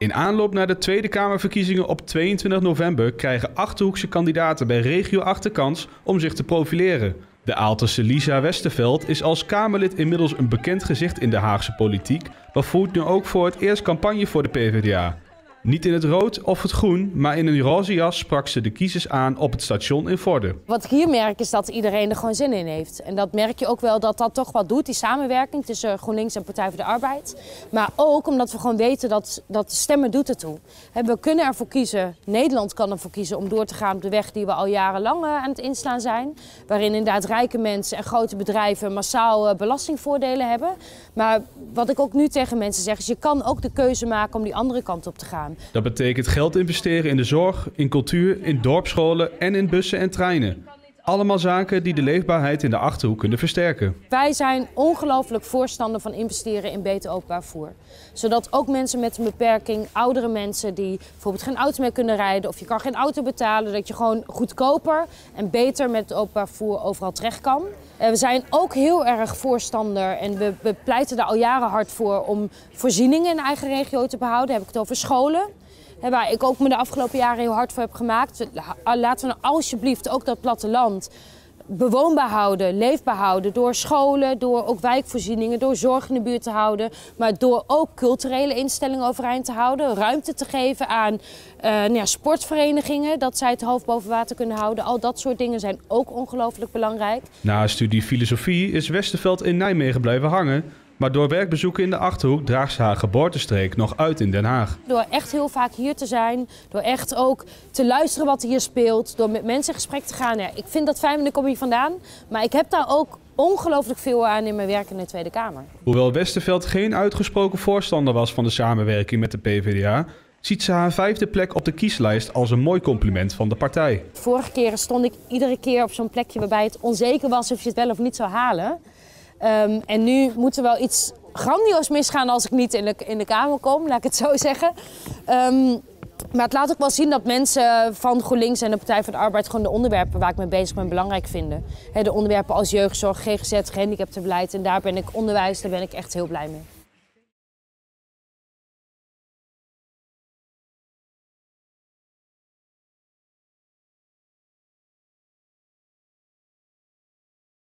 In aanloop naar de Tweede Kamerverkiezingen op 22 november krijgen Achterhoekse kandidaten bij Regio Achterkans om zich te profileren. De Aaltense Lisa Westerveld is als Kamerlid inmiddels een bekend gezicht in de Haagse politiek, maar voert nu ook voor het eerst campagne voor de PvdA. Niet in het rood of het groen, maar in een roze jas sprak ze de kiezers aan op het station in Vorden. Wat ik hier merk is dat iedereen er gewoon zin in heeft. En dat merk je ook wel dat dat toch wat doet, die samenwerking tussen GroenLinks en Partij voor de Arbeid. Maar ook omdat we gewoon weten dat, dat stemmen doet ertoe. We kunnen ervoor kiezen, Nederland kan ervoor kiezen om door te gaan op de weg die we al jarenlang eh, aan het inslaan zijn. Waarin inderdaad rijke mensen en grote bedrijven massaal eh, belastingvoordelen hebben. Maar wat ik ook nu tegen mensen zeg is, je kan ook de keuze maken om die andere kant op te gaan. Dat betekent geld investeren in de zorg, in cultuur, in dorpsscholen en in bussen en treinen. Allemaal zaken die de leefbaarheid in de Achterhoek kunnen versterken. Wij zijn ongelooflijk voorstander van investeren in beter openbaar vervoer. Zodat ook mensen met een beperking, oudere mensen die bijvoorbeeld geen auto meer kunnen rijden of je kan geen auto betalen, dat je gewoon goedkoper en beter met het openbaar vervoer overal terecht kan. We zijn ook heel erg voorstander en we, we pleiten daar al jaren hard voor om voorzieningen in eigen regio te behouden. heb ik het over scholen waar ik ook me de afgelopen jaren heel hard voor heb gemaakt. Laten we nou alsjeblieft ook dat platteland bewoonbaar houden, leefbaar houden. Door scholen, door ook wijkvoorzieningen, door zorg in de buurt te houden. Maar door ook culturele instellingen overeind te houden. Ruimte te geven aan uh, nou ja, sportverenigingen, dat zij het hoofd boven water kunnen houden. Al dat soort dingen zijn ook ongelooflijk belangrijk. Na studie filosofie is Westerveld in Nijmegen blijven hangen. Maar door werkbezoeken in de Achterhoek draagt ze haar geboortestreek nog uit in Den Haag. Door echt heel vaak hier te zijn, door echt ook te luisteren wat hier speelt, door met mensen in gesprek te gaan. Ja, ik vind dat fijn, en ik kom hier vandaan. Maar ik heb daar ook ongelooflijk veel aan in mijn werk in de Tweede Kamer. Hoewel Westerveld geen uitgesproken voorstander was van de samenwerking met de PvdA, ziet ze haar vijfde plek op de kieslijst als een mooi compliment van de partij. Vorige keren stond ik iedere keer op zo'n plekje waarbij het onzeker was of je het wel of niet zou halen. Um, en nu moet er wel iets grandioos misgaan als ik niet in de, in de Kamer kom, laat ik het zo zeggen. Um, maar het laat ook wel zien dat mensen van GroenLinks en de Partij voor de Arbeid gewoon de onderwerpen waar ik mee bezig ben belangrijk vinden. de onderwerpen als jeugdzorg, GGZ, gehandicaptenbeleid en daar ben ik onderwijs, daar ben ik echt heel blij mee.